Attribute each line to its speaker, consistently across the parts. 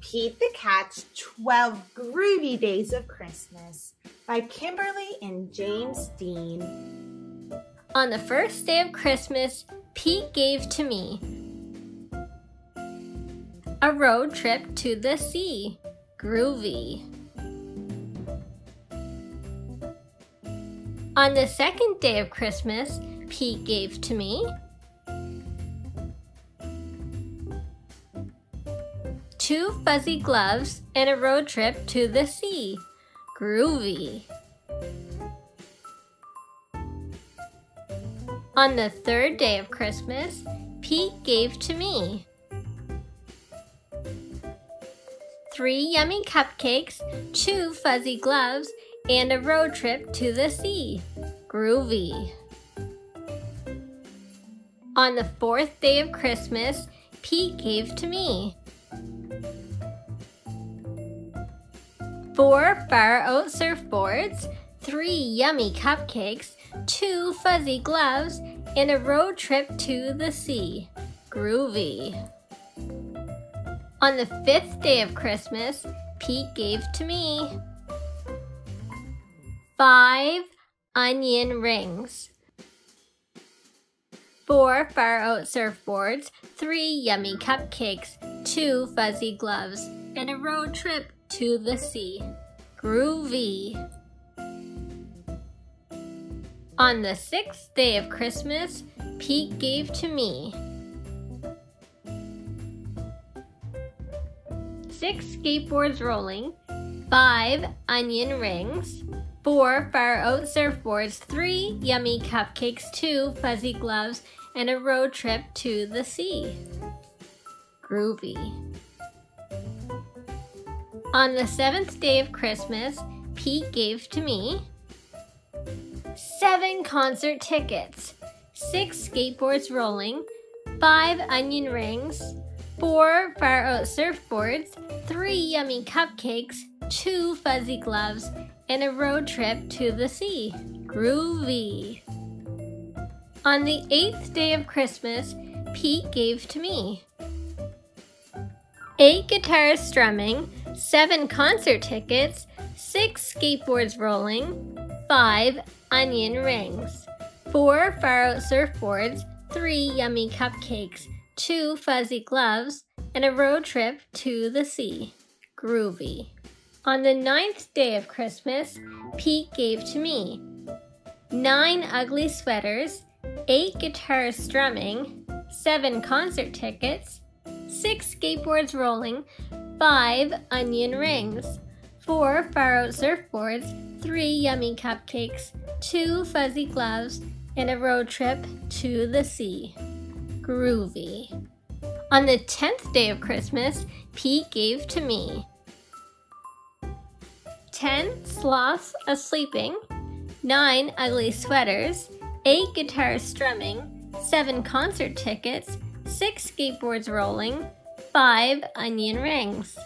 Speaker 1: Pete the Cat's 12 Groovy Days of Christmas by Kimberly and James Dean.
Speaker 2: On the first day of Christmas, Pete gave to me a road trip to the sea. Groovy. On the second day of Christmas, Pete gave to me two fuzzy gloves and a road trip to the sea. Groovy. On the third day of Christmas, Pete gave to me three yummy cupcakes, two fuzzy gloves, and a road trip to the sea. Groovy. On the fourth day of Christmas, Pete gave to me four Far Out surfboards, three yummy cupcakes, two fuzzy gloves, and a road trip to the sea. Groovy. On the fifth day of Christmas, Pete gave to me five onion rings, four Far Out surfboards, three yummy cupcakes, two fuzzy gloves, and a road trip to the sea. Groovy. On the sixth day of Christmas, Pete gave to me six skateboards rolling, five onion rings, four far out surfboards, three yummy cupcakes, two fuzzy gloves, and a road trip to the sea. Groovy. On the seventh day of Christmas, Pete gave to me seven concert tickets, six skateboards rolling, five onion rings, four far out surfboards, three yummy cupcakes, two fuzzy gloves, and a road trip to the sea. Groovy. On the eighth day of Christmas, Pete gave to me eight guitars strumming, seven concert tickets, six skateboards rolling, five onion rings, four far out surfboards, three yummy cupcakes, two fuzzy gloves, and a road trip to the sea. Groovy. On the ninth day of Christmas, Pete gave to me nine ugly sweaters, eight guitars strumming, seven concert tickets, six skateboards rolling, five onion rings, four far out surfboards, three yummy cupcakes, two fuzzy gloves, and a road trip to the sea. Groovy. On the 10th day of Christmas, Pete gave to me 10 sloths a sleeping, 9 ugly sweaters, 8 guitars strumming, 7 concert tickets, 6 skateboards rolling, 5 onion rings,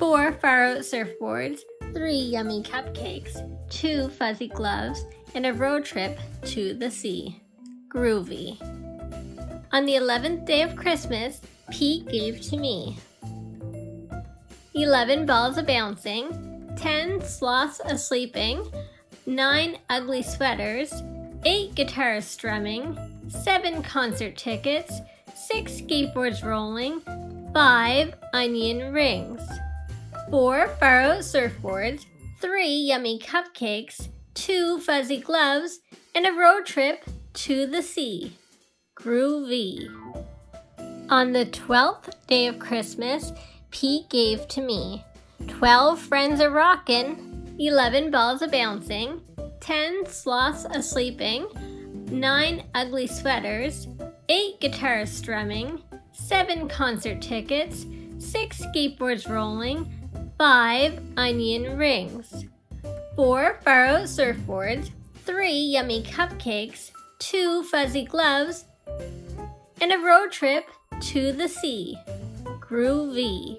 Speaker 2: 4 far out surfboards, 3 yummy cupcakes, 2 fuzzy gloves, and a road trip to the sea. Groovy. On the 11th day of Christmas, Pete gave to me 11 balls of bouncing, 10 sloths a sleeping, 9 ugly sweaters, 8 guitars strumming, 7 concert tickets, 6 skateboards rolling, 5 onion rings, 4 far surfboards, 3 yummy cupcakes, 2 fuzzy gloves, and a road trip to the sea. Groovy. On the 12th day of Christmas, Pete gave to me 12 friends a rockin', 11 balls a bouncing, 10 sloths a sleeping, 9 ugly sweaters, 8 guitars strumming, 7 concert tickets, 6 skateboards rolling, 5 onion rings, 4 far out surfboards, 3 yummy cupcakes, 2 fuzzy gloves, and a road trip to the sea. Groovy.